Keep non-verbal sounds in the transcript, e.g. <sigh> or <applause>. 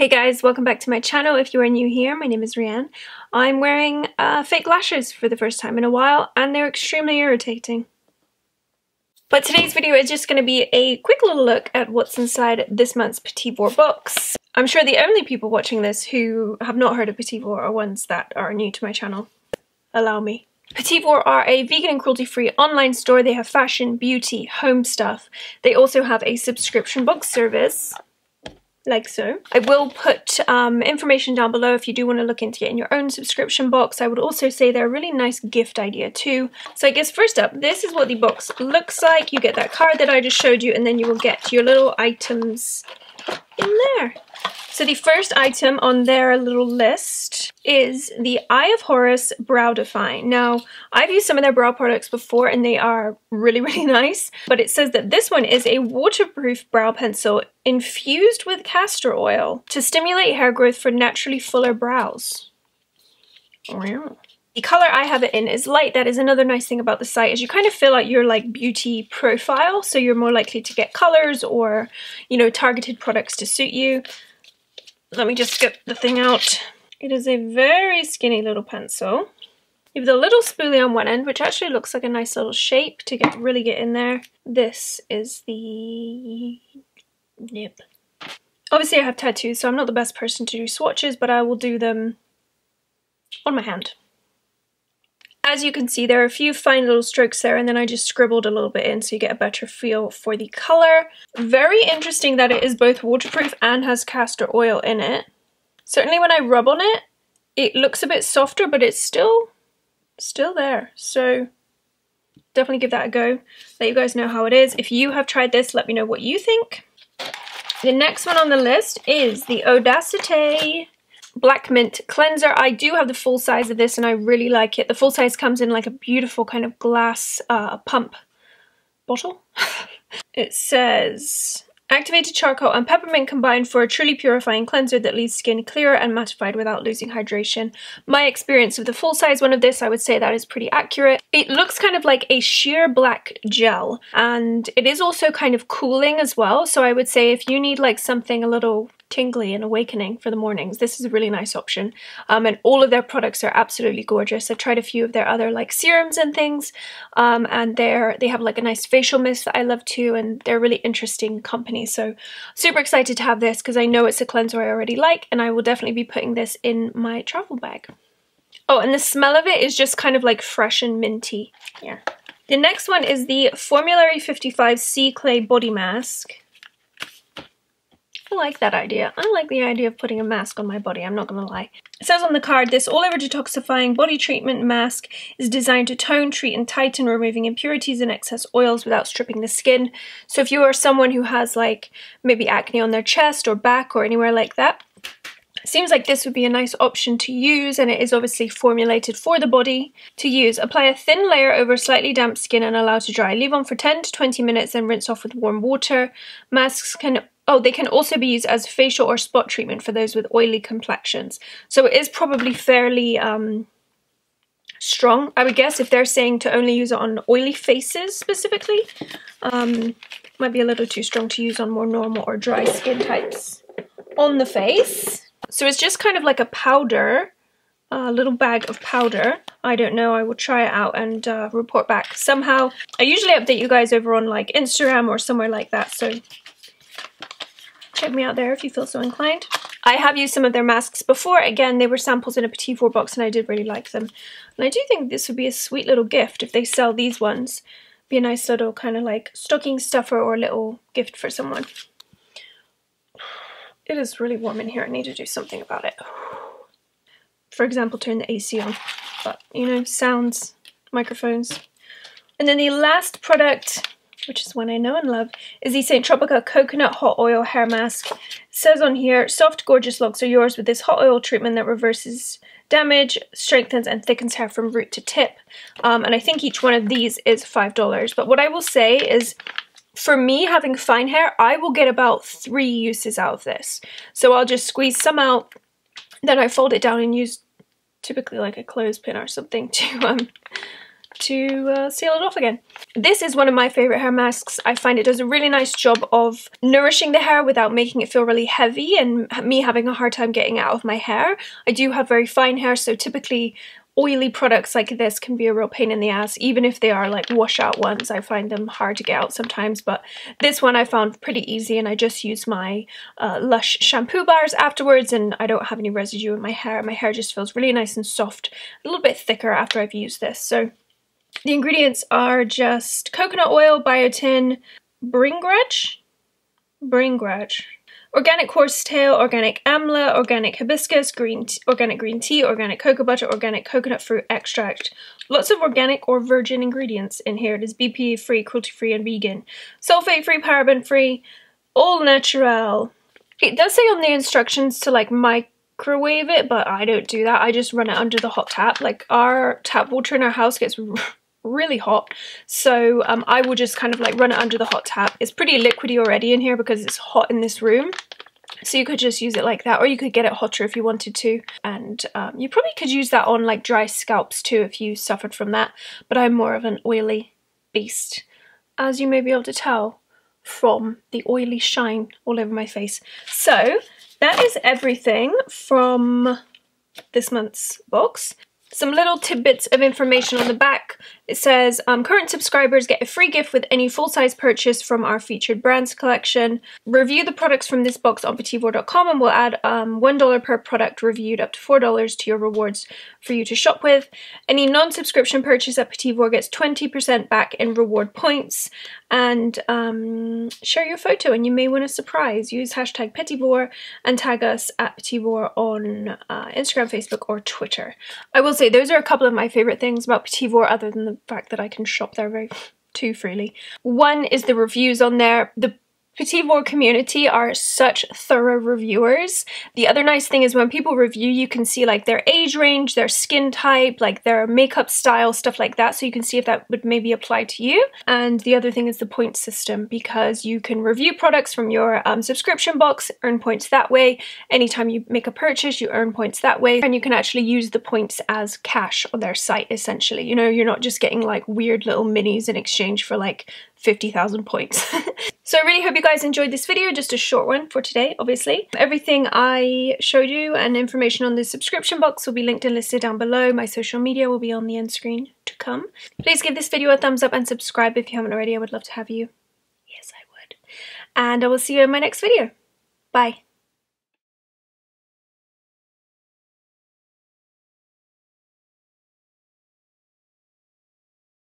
Hey guys, welcome back to my channel. If you are new here, my name is Rhian. I'm wearing uh, fake lashes for the first time in a while and they're extremely irritating. But today's video is just going to be a quick little look at what's inside this month's Petit Vour box. I'm sure the only people watching this who have not heard of Petit Vour are ones that are new to my channel. Allow me. Petit Vour are a vegan and cruelty-free online store. They have fashion, beauty, home stuff. They also have a subscription box service like so. I will put um, information down below if you do want to look into getting your own subscription box. I would also say they're a really nice gift idea too. So I guess first up, this is what the box looks like. You get that card that I just showed you and then you will get your little items in there. So the first item on their little list is the Eye of Horus Brow Define. Now, I've used some of their brow products before and they are really, <laughs> really nice, but it says that this one is a waterproof brow pencil infused with castor oil to stimulate hair growth for naturally fuller brows. The color I have it in is light. That is another nice thing about the site is you kind of fill out your like beauty profile so you're more likely to get colors or, you know, targeted products to suit you. Let me just get the thing out. It is a very skinny little pencil. You have the little spoolie on one end, which actually looks like a nice little shape to get really get in there. This is the nib. Obviously I have tattoos, so I'm not the best person to do swatches, but I will do them on my hand. As you can see, there are a few fine little strokes there, and then I just scribbled a little bit in so you get a better feel for the colour. Very interesting that it is both waterproof and has castor oil in it. Certainly when I rub on it, it looks a bit softer, but it's still, still there. So definitely give that a go. Let you guys know how it is. If you have tried this, let me know what you think. The next one on the list is the Odacité Black Mint Cleanser. I do have the full size of this and I really like it. The full size comes in like a beautiful kind of glass uh, pump bottle. <laughs> it says Activated charcoal and peppermint combined for a truly purifying cleanser that leaves skin clearer and mattified without losing hydration. My experience with the full size one of this, I would say that is pretty accurate. It looks kind of like a sheer black gel and it is also kind of cooling as well. So I would say if you need like something a little tingly and awakening for the mornings. This is a really nice option. Um, and all of their products are absolutely gorgeous. I've tried a few of their other like serums and things um, and they're, they have like a nice facial mist that I love too and they're really interesting company. So super excited to have this because I know it's a cleanser I already like and I will definitely be putting this in my travel bag. Oh, and the smell of it is just kind of like fresh and minty. Yeah. The next one is the Formulary 55 Sea Clay Body Mask. I like that idea. I like the idea of putting a mask on my body, I'm not gonna lie. It says on the card, this all-over detoxifying body treatment mask is designed to tone, treat, and tighten, removing impurities and excess oils without stripping the skin. So if you are someone who has like maybe acne on their chest or back or anywhere like that, Seems like this would be a nice option to use and it is obviously formulated for the body to use. Apply a thin layer over slightly damp skin and allow to dry. Leave on for 10 to 20 minutes and rinse off with warm water. Masks can Oh, they can also be used as facial or spot treatment for those with oily complexions. So it is probably fairly um, strong. I would guess if they're saying to only use it on oily faces specifically, um, might be a little too strong to use on more normal or dry skin types on the face. So it's just kind of like a powder, a little bag of powder. I don't know, I will try it out and uh, report back. Somehow, I usually update you guys over on like Instagram or somewhere like that, so check me out there if you feel so inclined. I have used some of their masks before. Again, they were samples in a Petit Vour box and I did really like them. And I do think this would be a sweet little gift if they sell these ones. Be a nice little kind of like stocking stuffer or little gift for someone. It is really warm in here. I need to do something about it. For example, turn the AC on. But, you know, sounds, microphones. And then the last product which is one I know and love, is the St. Tropica Coconut Hot Oil Hair Mask. It says on here, soft, gorgeous locks are yours with this hot oil treatment that reverses damage, strengthens, and thickens hair from root to tip. Um, and I think each one of these is $5. But what I will say is, for me, having fine hair, I will get about three uses out of this. So I'll just squeeze some out, then I fold it down and use typically like a clothespin or something <laughs> to um, to uh, seal it off again. This is one of my favourite hair masks. I find it does a really nice job of nourishing the hair without making it feel really heavy and me having a hard time getting out of my hair. I do have very fine hair so typically oily products like this can be a real pain in the ass even if they are like washout ones I find them hard to get out sometimes but this one I found pretty easy and I just use my uh, Lush shampoo bars afterwards and I don't have any residue in my hair my hair just feels really nice and soft a little bit thicker after I've used this so the ingredients are just coconut oil, biotin, bhringraj, bhringraj, organic horsetail, organic amla, organic hibiscus, green organic green tea, organic cocoa butter, organic coconut fruit extract. Lots of organic or virgin ingredients in here. It is BPA free, cruelty free and vegan. Sulfate free, paraben free, all natural. It does say on the instructions to like microwave it, but I don't do that. I just run it under the hot tap. Like our tap water in our house gets really hot so um, I will just kind of like run it under the hot tap. It's pretty liquidy already in here because it's hot in this room so you could just use it like that or you could get it hotter if you wanted to and um, you probably could use that on like dry scalps too if you suffered from that but I'm more of an oily beast as you may be able to tell from the oily shine all over my face. So that is everything from this month's box. Some little tidbits of information on the back. It says, um, current subscribers get a free gift with any full-size purchase from our featured brands collection. Review the products from this box on PetitVour.com and we'll add um, $1 per product reviewed up to $4 to your rewards for you to shop with. Any non-subscription purchase at PetitVour gets 20% back in reward points and um, share your photo and you may win a surprise. Use hashtag PetitVour and tag us at PetitVour on uh, Instagram, Facebook or Twitter. I will say those are a couple of my favourite things about PetitVour other than the fact that I can shop there very too freely. One is the reviews on there. The PetitVour community are such thorough reviewers. The other nice thing is when people review, you can see like their age range, their skin type, like their makeup style, stuff like that. So you can see if that would maybe apply to you. And the other thing is the point system because you can review products from your um, subscription box, earn points that way. Anytime you make a purchase, you earn points that way. And you can actually use the points as cash on their site essentially. You know, you're not just getting like weird little minis in exchange for like 50,000 points. <laughs> so I really hope you guys enjoyed this video, just a short one for today, obviously. Everything I showed you and information on the subscription box will be linked and listed down below. My social media will be on the end screen to come. Please give this video a thumbs up and subscribe if you haven't already. I would love to have you. Yes, I would. And I will see you in my next video. Bye.